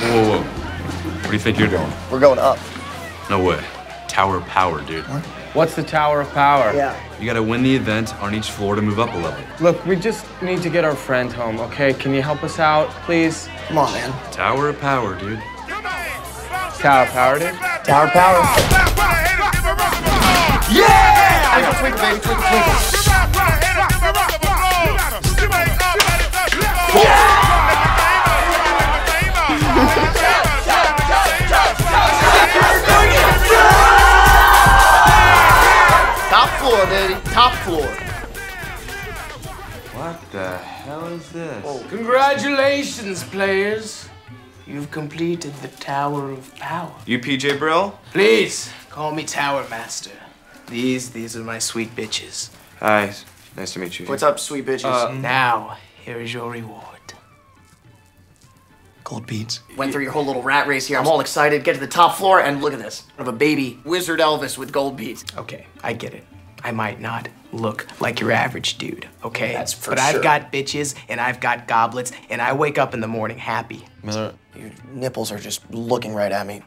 Whoa, whoa, whoa. What do you think you're doing? We're going up. No way. Tower of power, dude. What? What's the Tower of Power? Yeah. You gotta win the event on each floor to move up a level. Look, we just need to get our friend home, okay? Can you help us out, please? Come on, man. Tower of power, dude. Tower of Power, dude? Tower power. Yeah! Twinkle, twinkle, baby, twinkle, twinkle. Floor, baby. Top floor. What the hell is this? Oh, Congratulations, players. You've completed the Tower of Power. You PJ Brill? Please call me Tower Master. These, these are my sweet bitches. Hi. Nice to meet you. What's up, sweet bitches? Uh, mm. Now, here is your reward. Gold beads. Went through your whole little rat race here. I'm all excited. Get to the top floor and look at this. I have a baby wizard Elvis with gold beads. Okay, I get it. I might not look like your average dude, okay? That's for But sure. I've got bitches and I've got goblets and I wake up in the morning happy. Miller, Your nipples are just looking right at me.